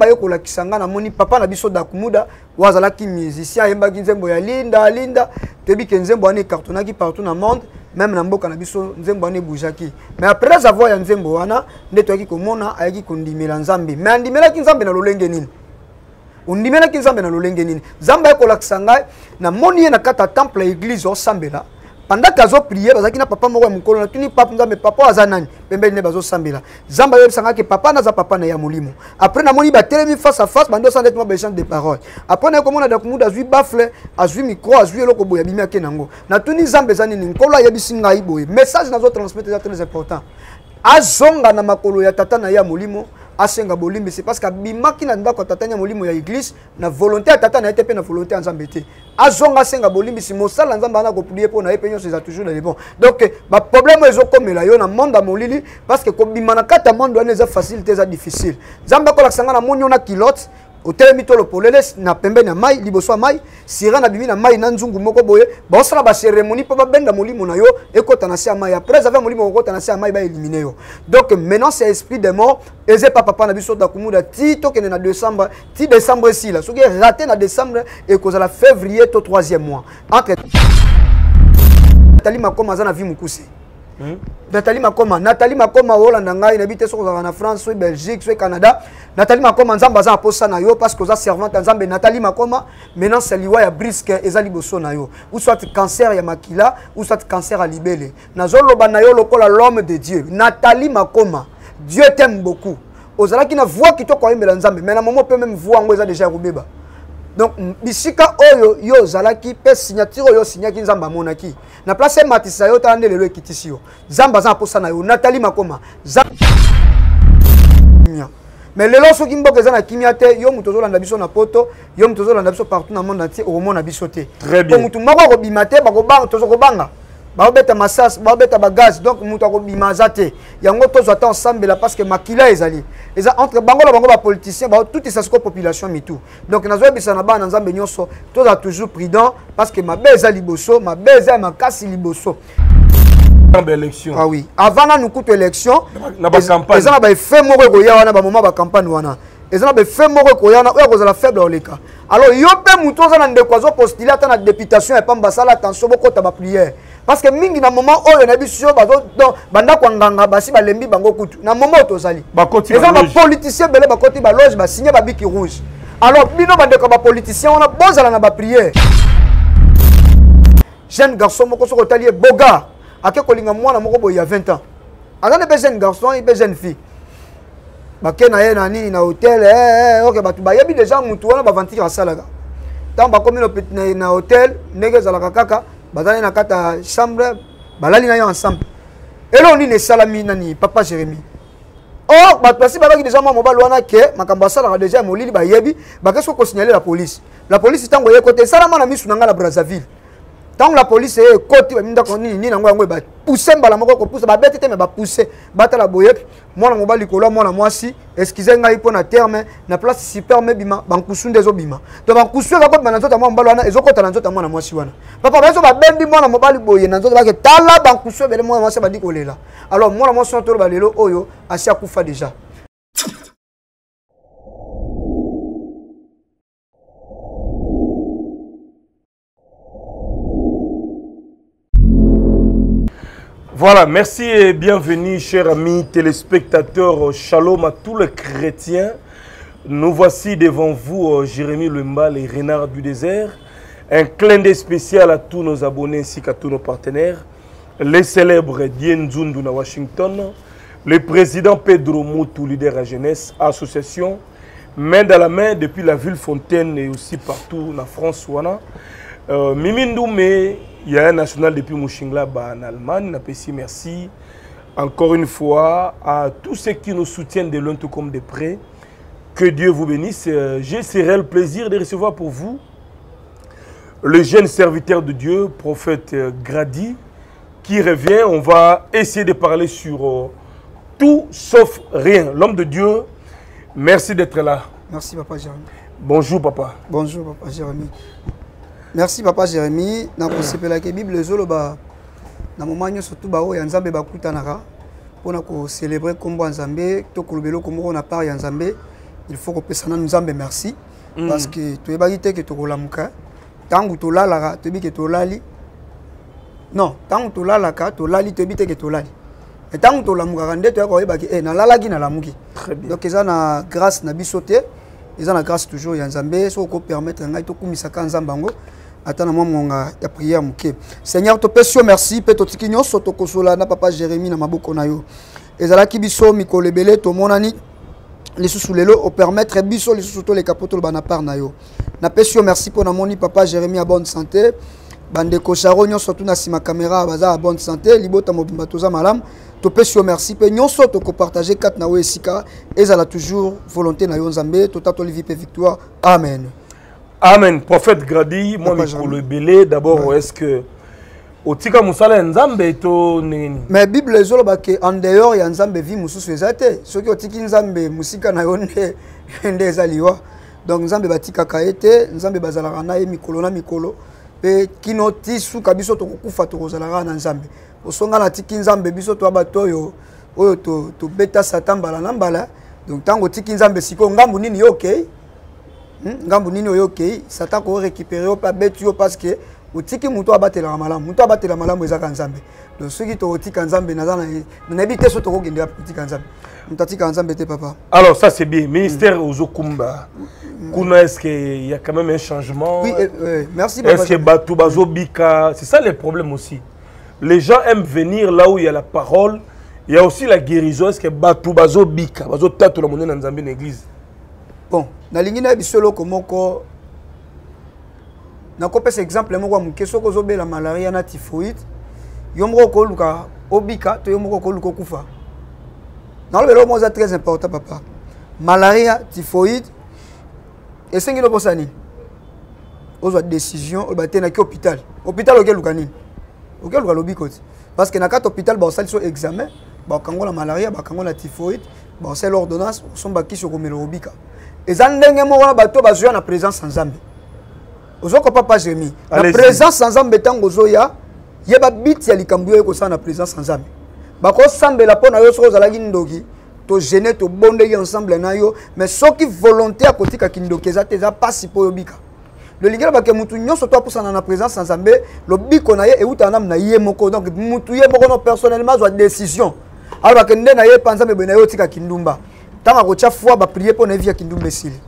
baye kolakisa ngai namoni papa na biso dakumuda oyo azalaki musicien ayembaki nzembo ya linda linda toyebi ke nzembo wana ekartonaki partout na monde meme na mboka na biso nzembo wana ebujaki mais après avoir ya nzembo wana nde toyaki komona ayaki kondimela nzambe mais andimelaki nzambe na lolenge nini ondimelaki nzambe na lolenge nini nzambe aye kolakisa ngai namoni ye na kati ya temple ya eglise osambela pendant que azo prier bazalaki na papa moko ya mokolo natuni papa nzambe papa oyo aza nani pembeni nde bazosambela zamba ayebisa nga ke papa naza papa na ya molimo après namoni batelemi face à face bandi osala neti mwa baechange de parole après naye komona dakumuda azwi bafle azwi micro azwi eloko boye abimi ake nango natuni zamba eza nini nkolo ayebisi ngai boye message nazo transmettre eza très important azonga na makolo ya tata na ye ya molimo asenga bolimbisi parce que abimaki na ndako ya tata ya molimo ya eglise na volonté ya tata na ye te mpe na volonté ya nzambe te azonga asenga bolimbisi mosala nzambe ana koplie mpo na ye mpe nyonso eza toujours na lebon donc baproblème oyo ezokomela yo na monde ya molili parce que kobima na kati ya monde wana eza facile te eza difficile nzambe akolakisa ngai na moni yo na kilote otelemi tolo polele na pembeni ya mai liboso ya mai sirene abimi na mai na nzungu moko boye baosala baseremoni mpo babenda molimo na yo ekota na se ya mai après ave molimo kokota na se ya mai baelimine yo donc menance ya esprit de mort eza epa papa na biso dakumuda ti tokende na décembre ti décembre esila soki erate na décembre ekozala février to troisième mois entre natali makoma aza na vie mokuse hmm? natali makoma natali makoma olanda ngai nayebi te soki ozalaka na france soki belgique soki canada natali makoma nzambe aza na mposa na yo parce que oza servante ya nzambe natali makoma maintenant liwa ya brisque eza liboso na yo ou soit cancer ya makila ou soit cancer ya libele nazoloba na yo lokola l'homme de dieu natali makoma dieu t'aime beaucoup ozalaki na voix kitoko oyembela nzambe mais na momo mpe meme voix yango eza deja ya kobeba donc bisika oyo yo ozalaki mpe signature oyo osignaki nzambe amonaki na place ematisa yo tala nde lelo ekitisi yo nzambe aza na mposa na yo natali makoma kimia mais lelo soki mboka eza na kimia te yo moto ozolanda biso na poto yo moto ozolanda biso partout na monde entier okomona biso te po motu moko akobima te tozokobanga baobeta masas baobeta bagaz donc moto akobima aza te yango tozwa ata osambela parce que makila ezali eza entre bango na bango bapoliticien baotutisa sikoyo population mitu donc nazoyebisa na bana nzambe nyonso tozala toujours prudent parce que mabe eza liboso mabe eza ya makasi liboso ah oui avant nanu kutu élection eza na baeffet moko ekoya wana bamoma bacampagne wana eza na baeffet moko ekoya wana oyo akozala faible oleka alors yo mpe motu oza na ndeko azo postule ata na députation ya pamba sala attention bokota baprière parce que mingi na moment oyo na biso bandako ya nganga basi balembi bango kutu na moment oyo tozali eza bapoliticien ebele bakoti baloge basigne babiki rouge alors bino bandeko ya bapoliticien wana bozala na baprière jeune garçon moko soki otali ye bogar ake kolinga mwana moko boye ya 20 ans aza na mpe jeune garçon mpe jeune fille bake na ye na nini na hotel eh, eh, eh, oke bato bayebi deja motu wana bavantike asalaka ntango bakomi na hotel ndenge ezalaka kaka bazali na kati ya chambre balali na ye ensemble eloko nini esalami nani papa jérémie or oh, bato basi babaki deja mwa mobali wana ke makambo asalaka deja ya molili bayebi bakesi kokosignale la polise la polise ntango eye kote esalama na misu na ngai na brazzaville ntango la polise eye ekoti bamini ndako nini nini yango yango ebapuse mbala moko kopusa babeti te me bapuse batala boye mwana mobali likolo ya mwana mwasi eskize ngai mpo na terme na place superme ebima bankusu nde ezobima to bankusu eza kobima na nzoto ya mwana mobali wana ezokota na nzoto ya mwana mwasi wana papa baezo babembi mwana mobali boye na nzoto bake tala bankusu ebele mwana mwasi abandi kolela alors mwana mwasi wana toloba lelo oyo asi akufa deja Voilà, merci et bienvenue, chers amis téléspectateurs. Shalom à tous les chrétiens. Nous voici devant vous, euh, Jérémy Lembal et Rénard du désert. Un clin d'œil spécial à tous nos abonnés ainsi qu'à tous nos partenaires. Les célèbres Dien Zundun à Washington, le président Pedro Moutou, leader à jeunesse, association, main dans la main depuis la ville Fontaine et aussi partout en France. Voilà. Euh, il y a un national depuis Mouchingla bah, en Allemagne. merci encore une fois à tous ceux qui nous soutiennent de loin tout comme de près. Que Dieu vous bénisse. Euh, J'ai ce le plaisir de recevoir pour vous le jeune serviteur de Dieu, prophète euh, Grady, qui revient on va essayer de parler sur euh, tout sauf rien l'homme de Dieu merci d'être là merci papa Jérémy bonjour papa bonjour papa Jérémy merci papa Jérémy nakosepelaka bible ezoloba na moment nyonso tu baoyo ya nzambe bakutanaka mpona kocelebre nkombo ya nzambe to koloba eloko moko na part ya nzambe il faut kopesa nanu nzambe merci mm. parce que toyebaki te ke tokolamuka ntango tolalaka toyebi ke tolali non ntango tolalaka tolali toyebi te ke tolali ntango tolamukaka nde toyaka oyebaki e eh, nalalaki nalamuki donc eza na grâce na biso te eza na grâce toujours ya nzambe soki okopermettre ngai tokumisaka nzambe yango ata na mwa monga ya prière moke seigneur topesi yo merci mpe totiki nyonso tokosola na papa jérémi na maboko na yo ezalaki biso mikolo ebele tomonani lisusu lelo opermettre biso lisusu toleka mpo toloba na part na yo napesi yo merci mpo namoni papa jérémi ya bonne santé bandeko charo nyonso tu na nsima kamera baza ya bonne santé libota mobimba toza malamu topesi yo merci mpe nyonso tokopartage kati na yo esika ezala toujours volonté na yo nzambe totatoli vie mpe victoire amen amen prophète gradi mwa mikolo ebele d'abord ouais. est ce que otika mosala ya nzambe to ndenge nini mais bible ezoloba ke en dehors ya nzambe vie mosusu eza te soki otiki nzambe mosika na yo nde nde eza liwa donc nzambe batikaka ye te nzambe bazalaka na ye mikolo na mikolo mpe kino ti suka biso tokokufa tokozala kaka na nzambe osonga natiki nzambe biso toya bato oyo oyo tobeta to satan mbala na mbala donc ntango otiki nzambe sikoyo ngambo nini yo okei hmm? ngambo nini oyo okei satan korecupere yo mpe abeti yo parce que otiki moto oyo abatelaka malamu moto oyo abatela malamu ezaka nzambe donc soki tokotika nzambe naza nayebi te so tokokende wapi kotika nzambe moto atikaka nzambe te papa alors ça c'est bien ministère mm. ozokumba mm. kuna est ce que ya quand même un changement oui, euh, euh, merci est ce que bato bazobika c'est ça le problème aussi les gens aiment venir là où il y a la parole il y a aussi la guérison est ce que bato bazobika bazotatola monene na nzambe na église bon nalingi nayebi so eloko moko nakopesa exemple moko ya moke soki ozobela malaria na typhoïde yo moko okoluka obika to yo moko okoluka okufa nalobela omo oza très important papa malaria typhoïde esengeli obosa nini ozwa décision oyo batenaki hôpital hôpital okeluka nini okeluka lobiko te parce que na kati hôpital baosalisa examen bakangola malaria bakangola typhoïde basali ordonnance osomba kisi okomela obika eza ndenge moko na bato bazoya na présence ya nzambe ozokopa pa jeremi na présence ya nzambe ntango ozoya ye babiti ya likambo yo ekosala na présence ya nzambe bakosambela mpo na yo soki ozalaki ndoki togene tobondeli ensemble na yo mais soki volonté ya kotika kindoki eza te eza mpasi mpo oyobika lolingi elobaka ke motu nyonso to apusana na présence na nzambe lobiko na ye eutaka namu na ye moko donc motu ye moko no personnellement azwa décision alobaka nde na ye epa nzambe boye na ye otika kindumba ntango akotya foi baprie mpo na ye via kindumba esili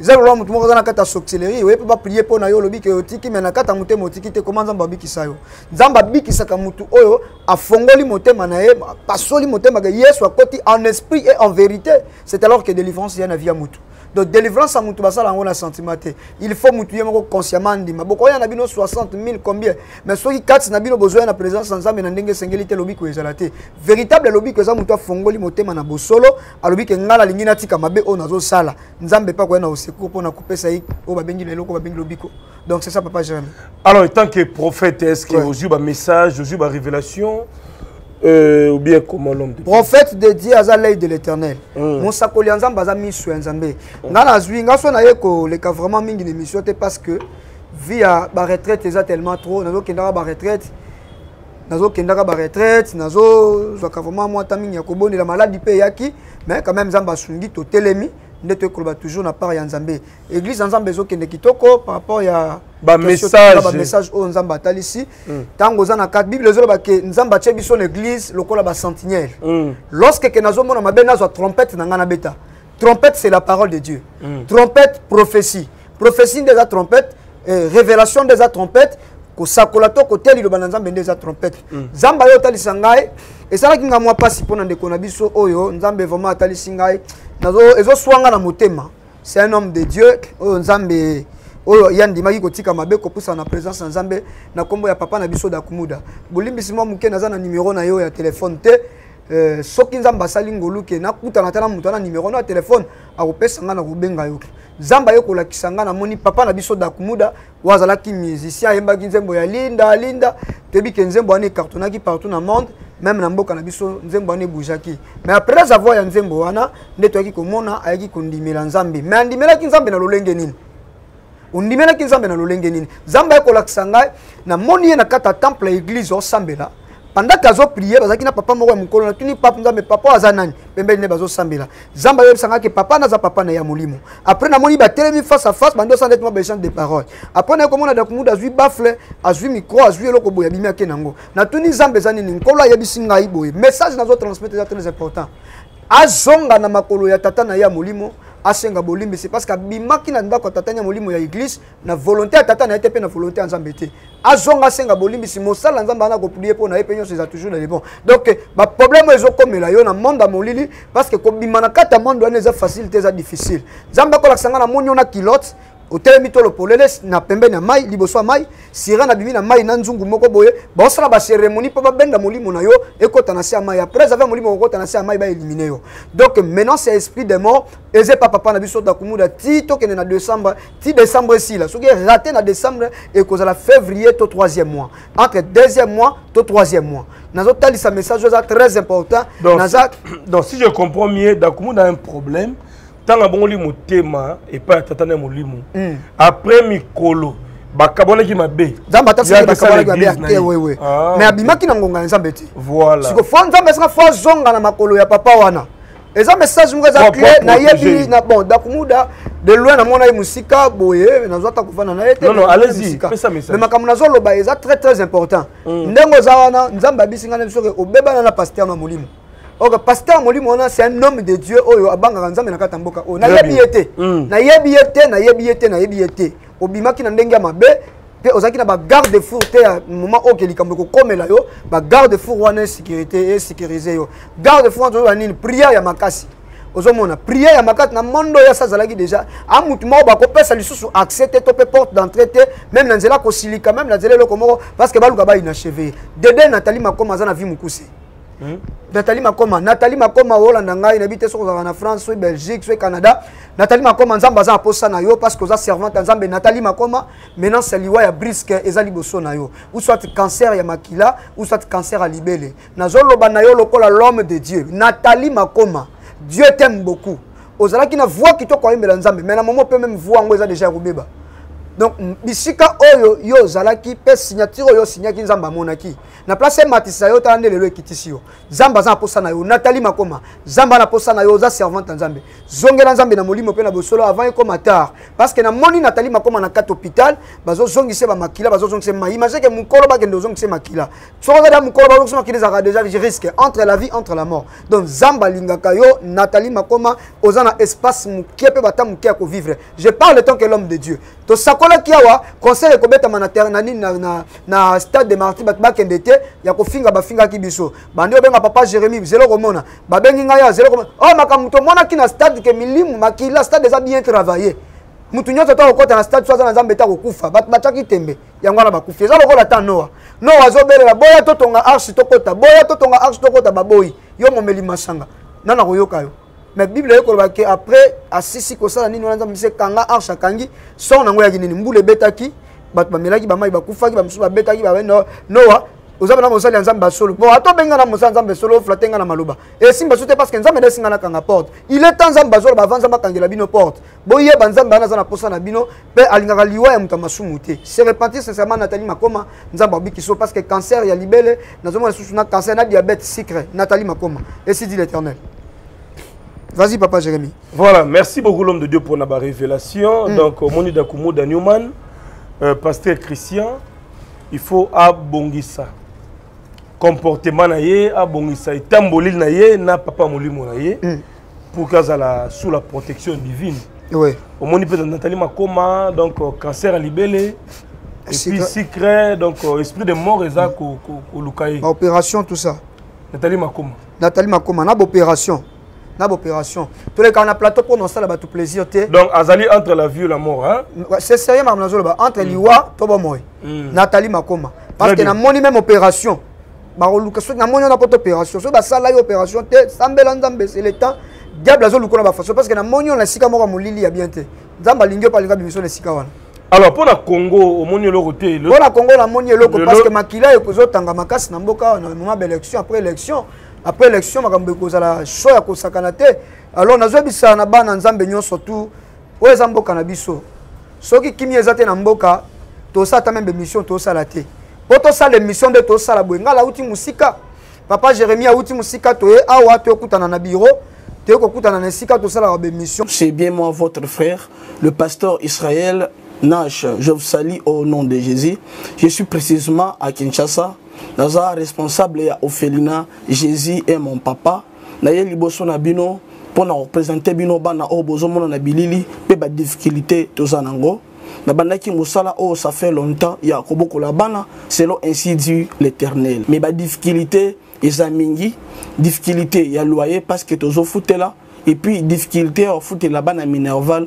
eza loloba motu moko aza na kati ya sorcellerie oye mpe baprie mpo na yo olobi ke otiki me na kati ya motema otiki te koma nzambe abikisa yo nzambe abikisaka motu oyo afongoli motema na ye apasoli motema ke yesu akoti en esprit et en vérité c'est alors que délivrance ya na vie ya motu donc délivrance ya motu basala yango na sentiment te il faut motu ye moko consciemment andima bokoya na bino 60 000 combien mais soki kati na bino bozoya na présence ya nzambe na ndenge esengeli te lobiko ezala te véritable lobiko eza motu afongoli motema na bosolo alobi ke ngai nalingi natika mabe oyo nazosala nzambe mpe akoya na osecour mpo na kopesa ye oyo babengi na eloko babengi lobiko Donc c'est ça, Papa Jérémy. Alors, en tant que prophète, est-ce que vous avez un message, vous avez une révélation euh, ou bien comment l'homme de prophète de Dieu aza l'œil de l'éternel hmm. mon sakoli en zamba aza misu en zambe hmm. nga na zui nga so na yeko le ka vraiment mingi na mission te parce que via ba retraite eza tellement trop na zo kendaka ba retraite na zo kendaka ba retraite na zo zo ka vraiment moi ta mingi ya ko bonela malade pe yaki mais quand même zamba sungi to telemi nde to koloba toujours na part ya nzambe eglise ya nzambe ezokende kitoko par rapport ya bamessage oyo nzambe atalisi ntango hmm. oza na kati bible ezoloba ke nzambe atye biso na eglise lokola basentinele hmm. lorsque ke nazomona mabe nazwa trompette na ngai nabeta trompette c'est la parole de dieu hmm. trompette prophétie prophétie nde eza trompette eh, révélation nde eza trompette kosakola to koteya liloba na nzambe nde eza trompete mm. nzambe ayo otalisa ngai esalaki ngai mwa mpasi mpo na ndeko na biso oyo nzambe vraiment atalisi ngai ezoswa ngai na motema c'est un homme de dieu oyo nzambe oyo ye andimaki kotika mabe kopusa na présence na nzambe na nkombo ya papa na biso dakumuda bolimbisi mwa moke naza na nimero na yo ya telefone te euh, soki nzambe asali ngolu ke nakutana ata na moto ana nimero na ya telefone akopesa ngai na kobenga yo nzambe aye kolakisa ngai namoni papa na biso dakumuda oyo azalaki musicien ayembaki nzembo ya linda linda toyebi ke nzembo wana ecartonaki partout na monde meme na mboka na biso nzembo wana ebujaki mais après avoir ya nzembo wana nde toyaki komona ayaki kondimela nzambe mais andimelaki nzambe na lolenge nini ondimelaki nzambe na lolenge nini nzambe ayaki kolakisa ngai namoni ye na kati ya temple ya eglize osambela pendant que azo prier bazalaki na papa moko ya mokolo natuni papa nzambe papa oyo aza nani pembeni ne bazosambela nzambe ayebisanga ke papa naza papa na ya molimo après namoni batelemi face à face bandi osala ndeti mwa baechange de parole après naye komona dakumuda azwi bafle azwi micro azwi eloko boye abimi ake nango natuni nzambe eza nini nkolo ayebisi ngai boye message nazo transmettre eza très important azonga na makolo ya tata na ye ya molimo asenga bolimbisi parce que abimaki na ndako ya tata ya molimo ya eglise na volonté ya tata na ye te mpe na volonté ya nzambe te azonga asenga bolimbisi mosala nzambe ana koplie mpo na ye mpe nyonso eza toujours na lebon donc baproblème oyo ezokomela yo na monde ya molili parce que kobima na kati ya monde wana eza facile te eza difficile nzambe akolakisa ngai na moni yo na kilote otelemi tolo polele na pembeni ya mai liboso ya mai sirene abimi na mai na nzungu moko boye baosala baseremoni mpo babenda molimo na yo ekota na se ya mai après ave molimo kokota na se ya mai baelimine yo donc menance ya esprit de mort eza epa papa na biso dakumuda ti tokende na décembre ti décembre esila soki erate na décembre ekozala février to troisième mois entre deuxième mois to troisième mois nazotalisa message eza très important donc, naza... donc si je comprends mieux dakumu na un problème ntango abongoli motema epai ya tata na molimo mm. après mikolo bakabwanaki mabe nzambe ata soki bakabwanaki mabe ya te wewe ah, mais abimaki na ngonga ya nzambe te voilà siko fo nzambe esika fo azonga na makolo ya papa wana eza message moko eza clé nayebi na bon dakumuda de loin namona ye mosika boye nazwa ata kovanda na ye te mais makambo nazoloba eza très très important mm. ndenge oza wana nzambe abisi ngai na biso ke obebana na paster na molimo ok paster molimo wana c'est un homme de dieu oyo abangaka nzambe na kati ya mboka oyo nayebi ye te mm. nayebi ye te nayebi ye te nayebi ye te obimaki na ndenge ya mabe te ozalaki na bagarde four te ya moment oyo ke likambo ekokomela yo bagarde four wana esécurité esécurise yo garde four wana tozoba nini prière ya makasi ozomona prière ya makasi na mondo oyo asi azalaki déjà a motu moko bakopesa lisusu accès te to mpe porte d'entrée te meme na nzela kosilika meme na nzela eloko moko parce que baluka bayina cheveye dede natali makoma aza na vie mokuse hmm? natali makoma natali makoma olanda ngai nayebi te soki ozalaka na france soki belgique soki canada natali makoma nzambe aza na mposa na yo parce que oza servante ya nzambe natali makoma menance ya liwa ya briske eza liboso na yo ou soit cancer ya makila ou soit cancer ya libele nazoloba na yo lokola l'homme de dieu natali makoma dieu t'aime beaucoup ozalaki na voix kitoko ayembela nzambe mai na momo mpe meme voix yango eza deja ya kobeba donc bisika oyo yo ozalaki mpe signature oyo osignaki nzambe amonaki na place ematisa yo tala nde lelo ekitisi yo nzambe aza na mposa na yo natali makoma nzambe ana mposa na yo oza servante ya nzambe zongela nzambe na molimo mpe na bosolo avant ekoma tard parce que namoni natali makoma na kati hôpital bazozongise bamakila bazozongise mai imageke mokolo bakende ozongise makila soki ozali ya mokolo bazongise makila ezalaka déjà risque entre la vie entre la mort donc nzambe alingaka yo natali makoma oza na espace moke mpe bata moke ya kovivre je parle tant que l'homme de dieu tosakolaki awa conseil ekobetama na terre na nini na, na, na stade de marti bato bakende te ya kofinga bafingaki biso bandi obenga papa jérémi zela okomona babengi ngai azela okomona o oh, makambo moto omonaki na stade ke milimu makila stade eza bien travaille moto nyonso ata kokɔta na stade so aza na nzambe te akokufa bato batyaki tembe yango wana bakufi eza lokola ata noa noa azobelela boya totonga arche tokɔta boya totonga arche tokɔta baboyi yo momeli masanga nani akoyoka yo mais bible aye koloba ke après asisi kosala nini wana nzambe mise kanga arche akangi sor nango eyaki nini mbula ebetaki bato bamelaki bamai bakufaki bamosusu babetaki babe noa oza bana mosali ya nzambe ya solo bon ata obengi ngai na mosali ya nzambe ya solo oflate ngai na maloba esimba so te parce que nzambe nde esinga nakanga porte il est temps nzambe azoloba avant nzambe akangela bino porte boyeba nzambe wana aza na mposa na bino mpe alingaka liwa ya moto ya masumu te se repentir sincèrement nathalie makoma nzambe abikisi parce que cancer ya libele nazomona lisusu na cancer na diabète sucre nathalie makoma esi dit l'éternel vas-y papa jérémie voilà merci beaucoup l'homme de dieu pour na barévélation mm. donc omoni dakumuda newman euh, pasteur christian il faut abongisa comportement na ye abongisa etambolili na ye na papa molimo na ye mm. pour que azala sous la protection divine oui. omoni mpe natali makoma donc euh, cancer ya libele epuis secret donc euh, esprit de mort eza koluka ye opération tout ça natali makoma natali makoma na baopération na baopération tolekaka na plateau mpo nasala bato plaisir te donc azali entre la vie la mort hein? c'est sérieux makambo nazoloba entre mm. liwa to bomoi mm. natali makoma parce que namoni même opération bakoluka soki namoni wana kota opération soki basala yo opération te sambela nzambe c'est le temps diable azolukola bafaçon parce que namoni yo na esika moko ya molili ya bien te nzambe alingi yo mpe alingi abimiso na esika wana alors mpo na congo omoni eloko te mpo na congo namoni eloko parce que makila ekozotanga makasi na mboka wana moma baélection après élection après élection makambo ekozala cho ya kosakana te alors nazoyebisa na bana nzambe nyonso tout oyo eza mboka na biso soki kimia eza te na mboka tosala ata meme bemission tosala te mpo tosala emission nde tosala boye ngai lauti mosika papa jérémie auti mosika toye awa toyokutana na biro toye kokutana na esika tosalaka bemission c'est bien moi votre frère le pasteur israël nash je vous salue au nom de jésus je suis précisément à kinshasa naza responsable ya ophelina jésus est mon papa naye liboso na bino mpo na kopresente bino bana oyo bozomona na bilili mpe badifficulté toza nango nabandaki mosala oyo ça fait longtemps ya kobokola bana selon ainsi du l'éternel mais badifficulté eza mingi difficulté ya loyer parce que tozofutela epuis difficulté ya kofutela bana minerval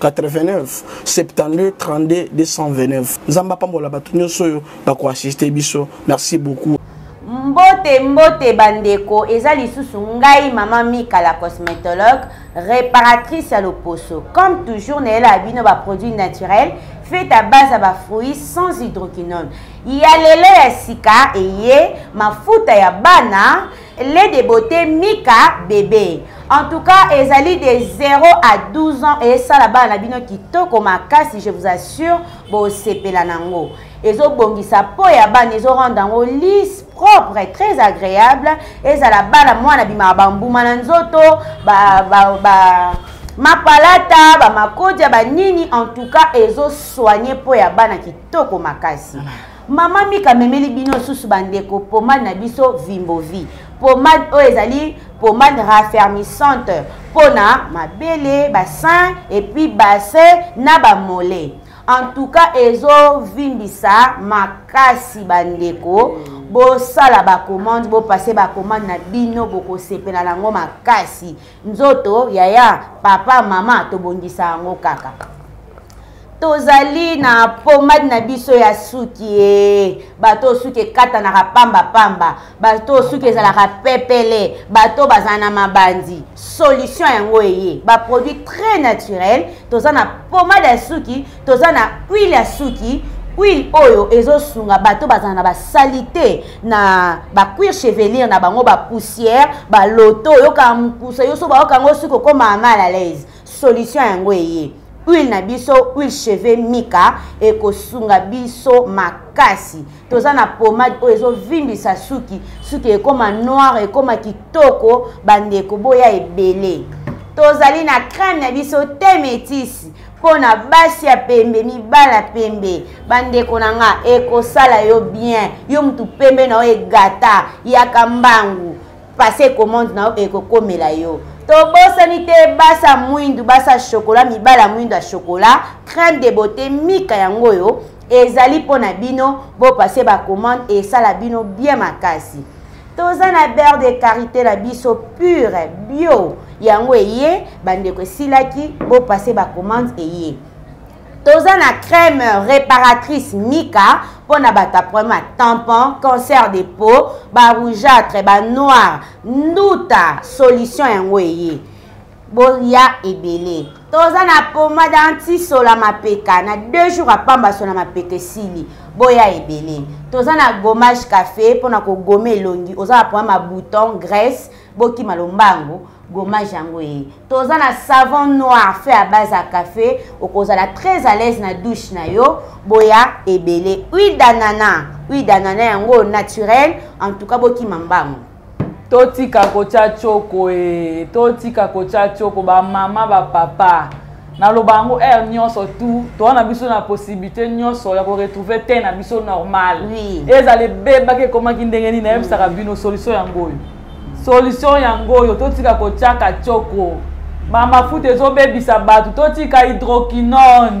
89 72 32 229 nzambe apambola bato nyonso oyo bakoassiste biso merci beaucoup mbote mbote bandeko eza lisusu ngai mama mika la cosmétologue réparatrice ya loposo comme toujours nayelaka bino baproduit naturel fait à base ya bafruit sans hydroquinone ya lelo ya sika eye mafuta ya bana les de beauté mika bebe en tout cas ezali de 0 à 12 ans esala bana na bino kitoko makasi je vous assure bosepela nango ezobongisa po ya bana ezorendre yango lise propre très agréable ezala bana mwana bimaka bambuma na nzoto ba, ba, ba mapalata bamakodia banini en tout cas ezosoigne mpo ya bana kitoko makasi mama mika amemeli bino lisusu bandeko pomade na biso vimbovi pomade oyo ezali pomade raffermissante mpo na mabele basin epuis bassin na bamole en tout cas ezovimbisa makasi bandeko bosala bacommande bopase bacommande na bino bokosepela na yango makasi nzoto yaya papa mama tobongisa yango kaka tozali na pomade na biso ya suki e bato oyo suki ekatanaka pambapamba bato oyo suki ezalaka pepele bato bazala na mabandi solution yango eye baproduit très naturel toza na pomade ya suki toza na huile ya suki huile oyo ezosunga bato bazala na basalite na bacuire chevelire na bango bapoussière baloto oyokaka mokusa yo so bayoka yango soki okoma mal à l'aise solution yango eye huile na biso huile cheveux mika ekosunga biso makasi toza na pomade oyo ezovimbisa suki suki ekoma noire ekoma kitoko bandeko boya ebele tozali na crème na biso te metisi mpo na basi ya pembe mibali ya pembe bandeko na nga ekosala yo bien yo motu pembe na yo egata yaka mbangu pase commande na yo ekokomela yo tobosani te basa mwindu basa shokola mibala mwindu ya shokola crème de beauté mika yango oyo ezali mpo na bino bopase bacommande esala bino bien makasi toza na beurre de karité na biso pure bio yango eye bandeko esilaki bopase bacommande eye toza na crème réparatrice mika mpo na bato ya problème ya tampon cancer de peau barougeâtre banoir nduta solution yango eye boya ebele toza na pomade antisola mapeka na deux jours apamba sola mapeka esili boya ebele toza na gommage café mpo na kogoma elongi oza na problème ya bouton graisse bokima lombangu gomage yango ye toza na savon noir fait à base ya café okozala très à l'aise na douche na yo boya ebele huile d'anana huile d'anana yango naturel en tout cas bokima mbango totika kotya coko e totika kotya coko bamama bapapa naloba yango heure nyonso tu toza na biso na possibilité nyonso ya koretrouve te na biso normal oui. ezala ebebaki ekomaki ndenge nini nayebisaka bino solution yango oyo solution yango oyo totika kotyaka tioko bamafuta ezobebisa bato totika hydroquinone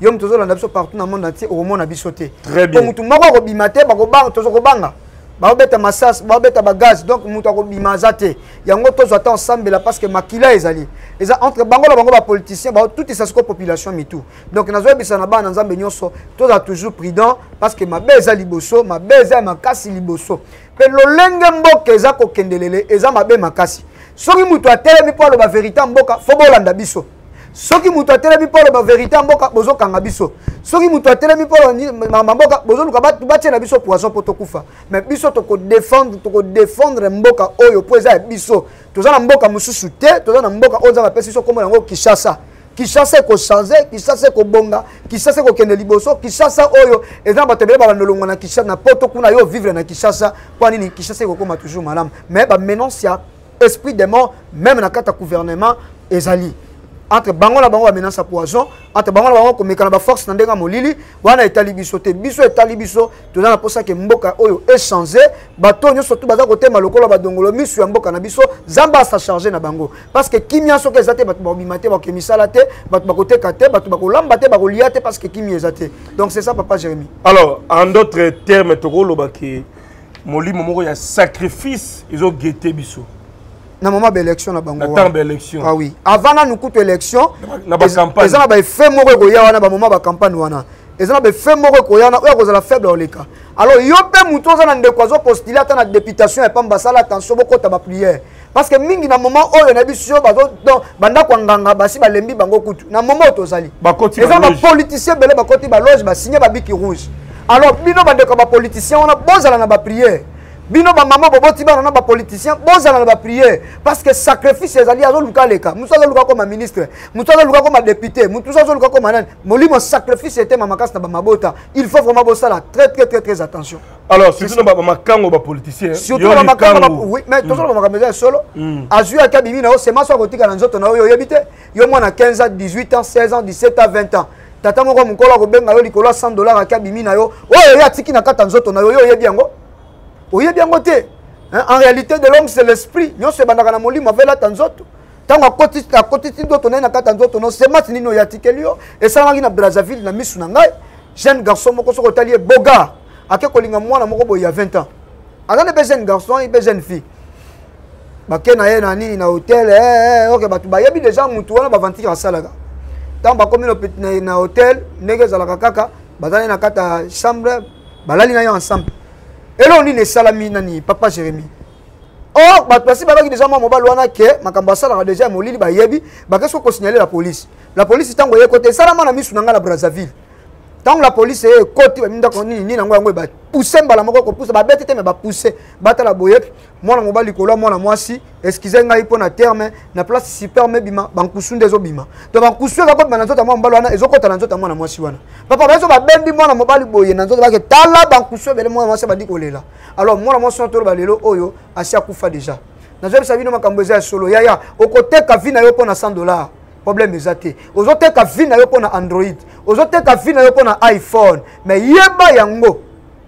yo moto ozolanda biso partout na monde entier okomona biso te po motu moko akobima te tozo kobanga baobeta masas baobeta bagaz donc moto akobima aza te yango tozwa ta osambela parce que makila ezali eza entre bango na bango bapoliticien baotutisa siko population mitu donc nazoyebisa na bana nzambe nyonso tozala toujours prudent parce que mabe eza liboso mabe eza ya makasi liboso mpe lolenge mboka eza kokendelele eza mabe makasi soki moto atelemi mpo aloba verité ya mboka fo bolanda biso soki moto atelemi mpo aloba verité ya mboka bozokanga biso soki moto atelemi mpo aloba mboka bozoluka bato batie na biso poison mpo tokufa mais biso tokodefendre tokodefendre mboka oyo mpo eza ya biso toza na mboka mosusu te toza na mboka oyo nzambe apesi biso nkombo yango kinshasa kinshasa ekochange kinshasa ekobonga kinshasa ekokende liboso kinshasa oyo eza na bato ebele balandolongwa na kinshasa na poto kuna yo vivre na kinshasa mpo nini kinshasa ekokoma toujours malamu mais bamenance ya esprit de mort même na kata gouvernement ezali entre bango na bango bamenance ya poison entre bango na bango komekana baforce na ndenge ya molili wana etali biso te biso etali biso toza na mposa ke mboka oyo echange bato oyo nyonso tu baza kotema lokola badongolo miso ya mboka na biso zamba asa charge na bango parce que kimia soki eza te bato bakobima te bakoke misala te bato bakoteka te bato bakolamba te bakolia te parce que kimia eza te donc c'est ça papa jérémi alors en d'autres termes tokoloba ke molimo moko ya sacrifice ezogete biso na moment baélection na bango ntango baélection ah oui avant nanu kutu élection eza na baeffet moko ekoya wana bamoment bacampagne wana eza na baeffet moko ekoya wana oyo akozala faible oleka alors yo mpe moto oza na ndeko azopostile ata na députation ya pamba asala attention bokota baprière parce que mingi na moment oyo na biso bazo donc bandako ya nganga basi balembi bango kutu na moment oyo tozali eza bapoliticien ebele bakoti baloge basigne babiki rouge alors bino bandeko ya bapoliticien wana bozala na bapriere bino bamama boboti bana na bapoliticien bozala na bapriere parce que sacrifice ezali azoluka aleka mosusu azoluka koma ministre mosusu azoluka koma député mosusu azoluka koma nani molimo sacrifice etema makasi na bamabota il faut vraiment bosala très très très très attention alors surtout na makango ba politicien surtout na makango ba oui mais mm. tozoloba makambo eza ya solo mm. azwi ata bimi na yo sema so akotika na nzoto na yo oyebi te yo mwana 15 ans 18 ans 16 ans 17 ans 20 ans tata moko mokolo akobenga yo likolo ya 100 dollar ake abimi na yo oyo ye atiki na kati ya nzoto na yo yo oyebi yango oyebi yango te en réalité de l'homme c'est l'esprit nyonso ebandaka na molimo avelata nzoto ntango akotisi nzoto na ye na kati ya nzoto na yo semasi nini oyo atikeli yo esalamaki na brazzaville na miso na ngai jeune garçon moko soki otali ye bogar ake kolinga mwana moko boye ya 20 ans aza nde mpe jeune garçon ye mpe jeune fille bake na ye na nini na hotel eh, eh, eh, oke bato bayebi deja motu wana bavantire asalaka ntango bakomi na hotel ndenge ezalaka kaka baza ne na kati ya chambre balali na ye ensemble eloko nini esalami nani papa jérémie or oh, bato basi babaki deja mwa mobali wana ke makambo asalaka deja ya molili bayebi bakesi kokosignale la polise la polise ntango eye kote esalama na misu na ngai na brazzaville ntango la polise eye ekoti babi ndako nini nini yango yango ebapuse mbala moko kopusa babeti te me bapuse batala boye mwana mobali likolo ya mwana mwasi eskize ngai mpo na terme na place superme ebima bankusu nde ezobima to bankusu eza kobima na nzoto ya mwana mobali wana ezokota na nzoto ya mwana mwasi wana papa baezo babendi mwana mobali boye na nzoto bake tala bankusu ebele mwana mwasi abandi kolela alors mwana mwasi wana toloba lelo oyo asi akufa deja nazoyebisa bino makambo eza ya solo yaya okoteka vi na yo mpo na 100 dollar problème eza te ozoteka vie na yo mpo na android ozoteka vie na yo mpo na iphone mais yeba yango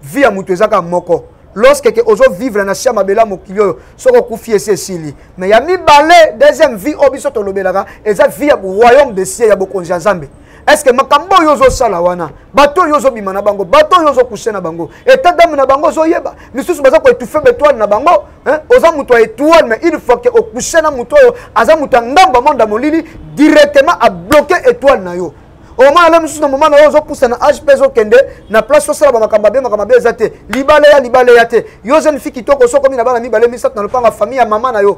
vie ya moto eza kaka moko lorsque ke ozo vivre na sia mabela mokili oyo soki okufi esi esili me ya mibale deuxième vie oyo biso tolobelaka eza vie ya royaume de sie ya bokonzi ya nzambe estce makambo oyo ozosala wana bato oyo ozobima na bango bato oyo ozokuse na bango etadame na bango ozoyeba misusu baza koetufe betoile na bango Hein? oza moto ya étoile mais une fois que okuse na moto oyo aza moto ya ngambo amanda molili directement abloke étoile na yo omona le mosusu na moma na yo ozopusa na age mpe ezokende na place osala bamakambo abe makambo abe eza te libala ya libala ya te yo jeune fille kitoko sokomi na bana mibale misato na lopango ya famille ya mama na yo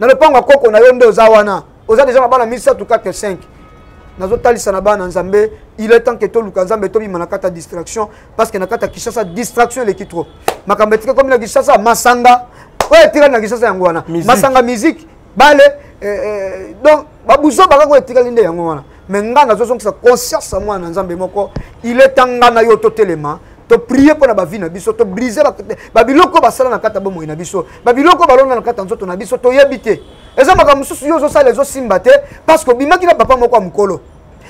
na lopango ya koko na yo nde oza wana oza deja na bana misato 4 5 nazotalisa na bana nzambe il est temps que toluka nzambe tobima na kati ya distraction parce que na kati ya kinshasa distraction eleki trop makambo etika komi na kinshasa masanga oyo etikali na kinshasa yango wana masanga musique bale eh, eh, donc babuzo baka ko etikali nde yango wana me ngai nazozongisa conscience ya mwana na nzambe moko il est temps ngai na yo totelema toprie mpo na bavi na biso tobrise babiloko basala na kati ya bomoi na biso babiloko balona na kati ya nzoto na biso toyebi te eza makambo mosusu yo ozosala ezosimba te parce que obimaki na papa moko ya mokolo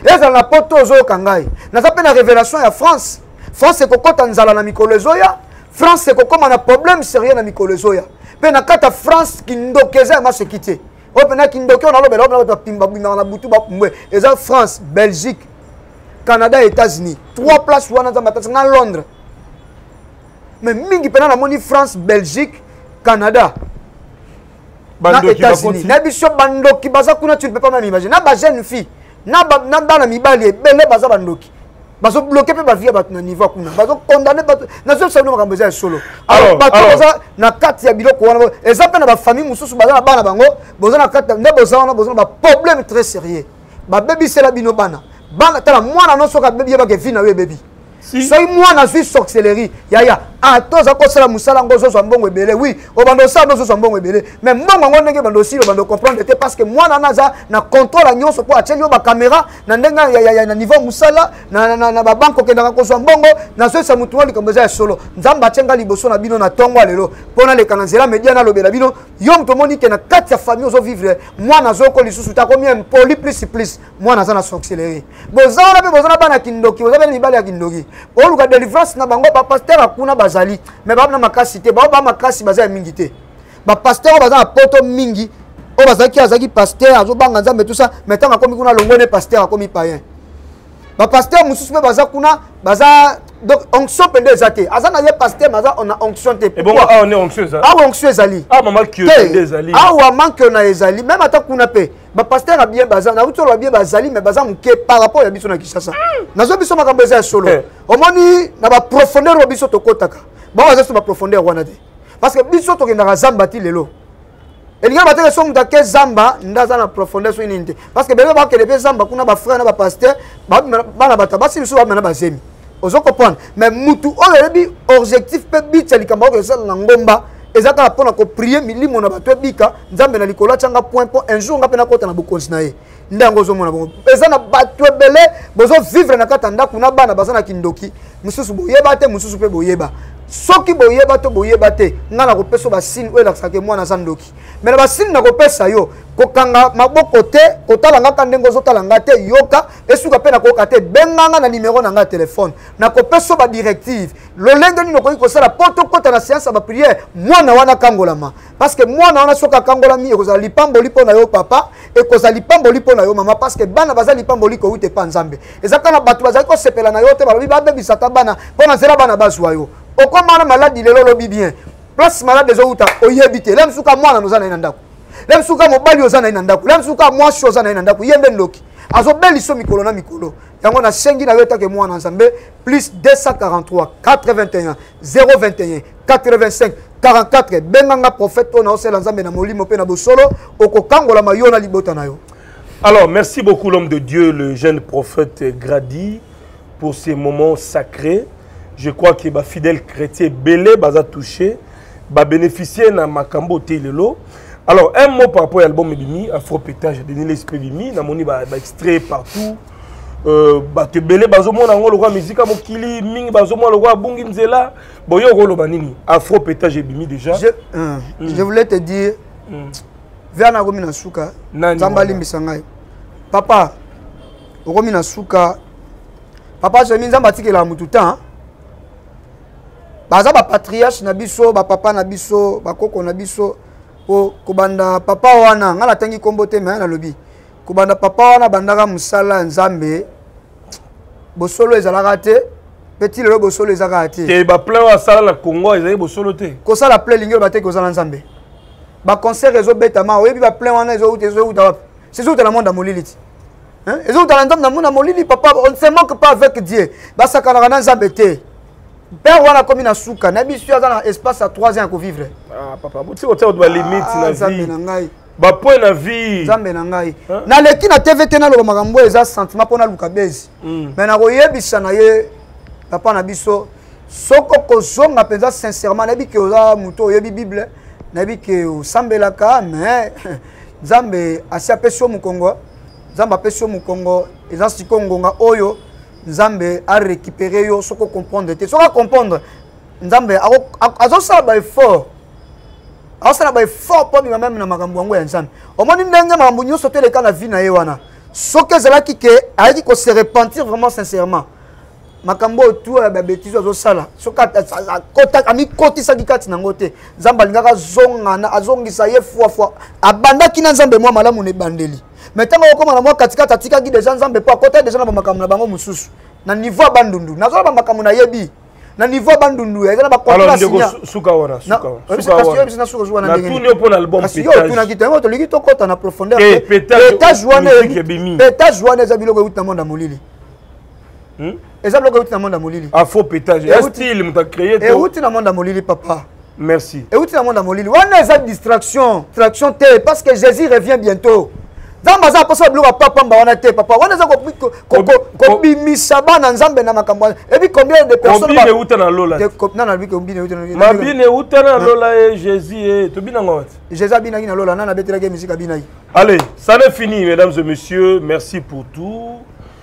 ezala na poto ozoyoka ngai naza mpe na révélation ya france france ekokɔta nzala na mikolo ezoya france ekokóma na problème sérieux na mikolo ezoya mpe na kati ya france kindoki eza ya maseki te oyo mpena kindoki oyo nalobela oyo bato bapimba bimaka na butu bapumbwe eza france belgique canada états-unis trois place wana nzambe atasi na londres mais mingi mpena namoni france belgique canada na états-unis na biso bandoki baza kuna tu ne peux pas même imagine na bajeune fille na bana mibali ebele baza bandoki bazobloke mpe bavie ya bato na niveau ya kuna bazokondane bato nazobisa bino makambo eza ya solo bato baza na kati ya biloko wana eza mpe na bafamille mosusu baza na bana bango boza na kati nde boza wana boza na baproblème très sérieux babebisela bino bana bana tala mwana no soki abebi yebaka evi na yo ebebi soki mwana azwi sorcellerie yaya ata oza kosala mosala yango ozozwa mbongo ebele wi obanda osala nde ozozwa mbongo ebele mais mbongo yango ndenge ebanda osili obanda ocomprendre te parce que mwana wana aza na contrôle ya nyonso mpo atyeli yo bacaméra na ndenge na niveau ya mosala na babanke okendaka kozwa mbongo nazoyisa motu mwa likambo eza ya solo nzambe atye ngai liboso na bino na ntongo ya lelo mpo naleka na nzela media nalobela bino yo moto omoni te na kati ya famille ozovivre mwana azoko lisusu te akomi impoli plus plus mwana aza na sorcellerie boza wana mpe boza na bana kindoki boza bene mibali ya kindoki oluka delivrance na bango bapaster akuna bazali me bana makasi te bao ba makasi baza ya mingi te bapaster oyo baza na poto mingi oyo bazalaki azalaki paster azobanga nzambe tusa me ntango akomi kuna alongwe ne paster akomi payen bapaster mosusu mpe baza kuna baza donc onction mpenza eza te aza na ye paster me aza na onction te awa onction ezali awa manque na ezali meme ata kuna mpe ba pasteur ya bien baza na utolo ya bien bazali mais baza muke par rapport ya biso na Kinshasa mm. nazo biso makambo eza ya solo eh. omoni na ba profondeur wa biso tokotaka bango baza so ba profondeur wana te parce que biso tokendaka zamba ti lelo elingi bateke so moto ake zamba nde aza na profondeur soki nini te parce que bebe bakende mpe zamba kuna bafrère na bapaster bana bata basi misusu bamena bazemi ozo comprendre mais mutu oyo ayebi objectif mpe but ya likambo yako esala na ngomba eza kaka mpo na koprie milimo na bato ebika nzambe na likolo atya nga point mpo un jour nga mpe nakota na bokonzi na ye nde yango ozomona bongo eza na bato ebele bozovivre na kati ya ndako na bana baza na kindoki mosusu boyeba te mosusu mpe boyeba soki boyeba to boyeba te ngai nakopesa basini oyo elakisaka mwana aza ndoki me na basini nakopesa yo kokanga maboko te kotala ngaka ndenge ozotala ngai te yoka esuka mpe nakoyoka te benga nga na nimero na nga ya telefone nakopesa badirective lolenge nini okoki kosala mpo tokɔta na seance ya bapriere mwana wana akangolama parce que mwana wana soki akangolami ekozala lipamboli mpo na yo papa ekozala lipamboli mpo na yo mama parce que bana baza lipamboli kowuta epa nzambe eza kaka na bato bazali kosepela na yo te balobi babebisa ata bana mpo na nzela bana bazwa yo okoma wana maladi lelo olobi bien place maladi ezowuta oyebi te le mosuka mwana noza na ye na ndako le mosuka mobali oza na ye na ndako le mosuka mwasi oza na ye na ndako ye nde ndoki azobeliso mikolo na mikolo yango nasengi na yo etake mwana nzambe plus 243 81 021 85 44 benganga prophète oyo naosala nzambe na molimo mpe na bosolo okokangolama yo na libota na yo alors merci beaucoup l'homme de dieu le jeune prophète gradi pour ces moments sacrés je crois que bafidèle chrétien ebele baza touché ba bénéficier na makambo te lelo alors un mot par rapport à l'album ebimi afro pétage denis lespe ebimi namoni ba, ba extrait partout euh, bato ebele bazomona yango lokola mizika mokili mingi bazomona lokola abungi nzela boye okoloba nini afro pétage ebimi déjà je, euh, mm. je voulais te dire mm. via nakomi na suka nzambe alimbisa ngai papa okomi na suka papa somi nzambe atikela motu temps baza bapatriarche na biso bapapa na biso bakoko na biso po kobanda papa wana ngai natangi nkombo te mai nalobi kobanda papa wana bandaka mosala ya nzambe bosolo ezalaka te mpe ti lelo bosolo eza kaka te te baplan oyo asala na congo ezali bosolo te kosala plan elingi oloba te kozala nzambe baconcert ezobetama oyebi baplan wana ezouta ezouta wapi sizouta na monde ya molili ti Hein? Ils ont dans la nzambe na mona molili papa on ne se moque pas avec Dieu. Basakanaka na nzambe te. Père wana komi na suka na biso aza na espace à 3 ans ko vivre. Ah papa boti ko tsa ba limite ah, na vie. Nzambe na ngai. Ba point na vie. Nzambe na ngai. Hein? Na leki na TV te na loba makambo eza sentiment pona luka bezi. Hmm. Mais na ko yebisa na ye papa na biso soko kozonga mpenza sincèrement nayebi ke oza moto oyebi bible nayebi ke osambelaka mais nzambe asi apesi yo mokongo nzambe apesi yo mokongo eza sikoyo ngonga oyo nzambe arécupere yo soki ocomprendre te soki acomprendre nzambe azosala baeffort azosala baeffort mpo abima meme na makambo yango ya nzambe omoni ndenge makambo nyonso to eleka na vie na ye wana soki ezalaki ke ayaki kose repentir vraiment sincèrement makambo oyo tu ya babetize azosala soki amikotisaki kati na yango te nzambe alingaka azongana azongisa ye fuafua abandaki na nzambe mwa malamu na ebandeli me ntango akokoma na mwa katikati atikaki deja nzambe mpo akotaki deja na bamakambo na bango mosusu na niveau ya bandundu nazala bamakambo nayebi na niveau ya bandundu ya ezala bacontrasignatuni mpo na albumotunaki te yango tolingi tokɔta na profondeur petage wana eza biloko euti na monde ya molili hmm? eza biloko euti na monde ya molili ah, faux pétage ya style moto acréé to euti na monde ya molili papa merci euti na monde ya molili wana eza distraction distraction te parce que jésus revient bientôt nzambe aza mposa biloko ya papa pamba wana te papa wana eza kobimisa bana nzambe na makambo wana ebi combien de personnesbine euta na lola ye jésus ye eh, tobinango wati jésus abinaki na lola nana abetelaki ye musike abinaki allez ça n'est fini mesdames et messieurs merci pour tout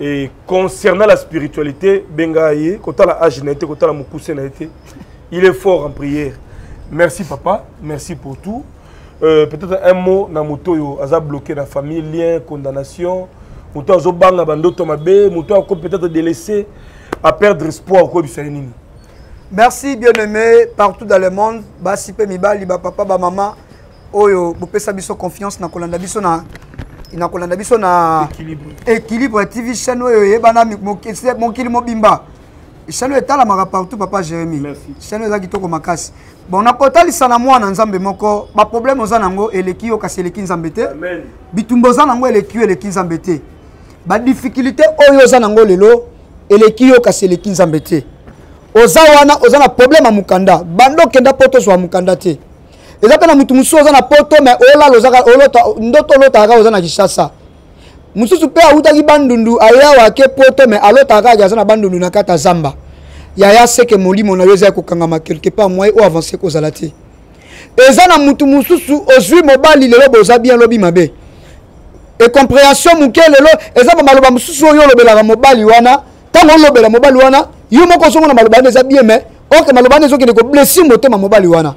Et concernant la spiritualité, benga ye, kotala âge na été, kotala mukuse na été. Il est fort en prière. Merci papa, merci pour tout. Euh, peut-être un mot na motoyo aza bloqué na famille lien condamnation moto azo banga bandoto mabe moto ako peut-être délaissé à perdre espoir okoyebisa ye nini merci bien aimé partout dans le monde basi mpe mibali bapapa bamama oyo bopesa biso confiance na kolanda biso na na kolanda biso na équilibre ya tv chaîne oyo eyebana mokili mobimba chaîne oyo etalamaka partout papa jérémi chaîne oyo eza kitoko makasi bon nakotalisa na mwana nzambe moko baproblème oza na yango eleki yo kasi eleki nzambe te bitumba oza na yango eleki yo eleki nzambe te badifficulté oyo oza na yango lelo eleki yo kasi eleki nzambe te oza wana oza na problème ya mokanda banda okenda mpo tozwa mokanda te eza mpe na motu mosusu oza na poto mai olala ozaka olota ndoto olotaka kaka oza na kinshasa mosusu mpe awutaki bandundu ayawa ke poto mai alotaka kaka aza na bandundu na kati ya zamba yaya seke molimo na yo eza ya kokangama quelque part moye oyo avance kozala te eza na motu mosusu ozwi mobali lelo boza bien lobi mabe ecomprehension moke lelo eza bamaloba mosusu oyo olobelaka mobali wana ntango olobela mobali wana yo moko ozomona maloba wana eza bien mai ok maloba wana ezokende koblessir motema mobali wana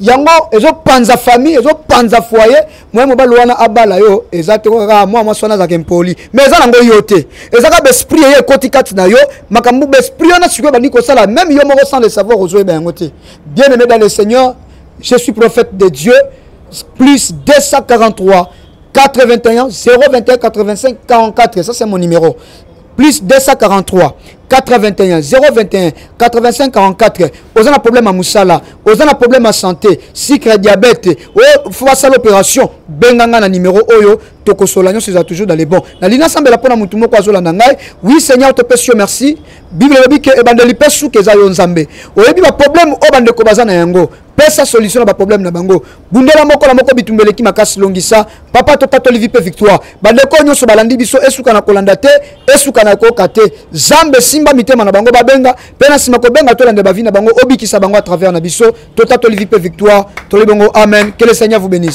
yango ezopanza famille ezopanza foyer moye mobali wana abala yo eza te kaka mwa mwasi wana azalaka impoli ma eza nango yo te eza kaka baesprit eye ekoti kati na yo makambo baesprit wana sikoyo ebandi kosala meme yo moko sans le savoir ozoyeba yango te bien aimé dans le seigneur je suis prophète de dieu plus 243 81 021 85 44 ça c'est mon numéro plus 243 421 021 85 44 oza na problème ya mosala oza na problème ya santé sucre ya diabete oh, fo basala opération benga ngai na numéro oyo tokosola nyonso eza toujours dans le bon nalingi nasambela mpo na motu moko azolanda ngai oui seigneur topesi yo merci bible elobi ke ebandeli mpe suka eza yo nzambe oyebi baproblème oyo bandeko baza na yango pesa solution na baproblème na bango bundela moko na moko bitumba eleki makasi longisa papa totatoli vi mpe victoire bandeko oyo nyonso balandi biso esuka na kolanda te esuka na koyoka te zambe esimba mitema na bango babenga mpe na nsima kobenga tolanda bavi na bango obikisa bango à travers na biso totatoli vi mpe victoire tolobi bongo amen que le seigneur vous bénisse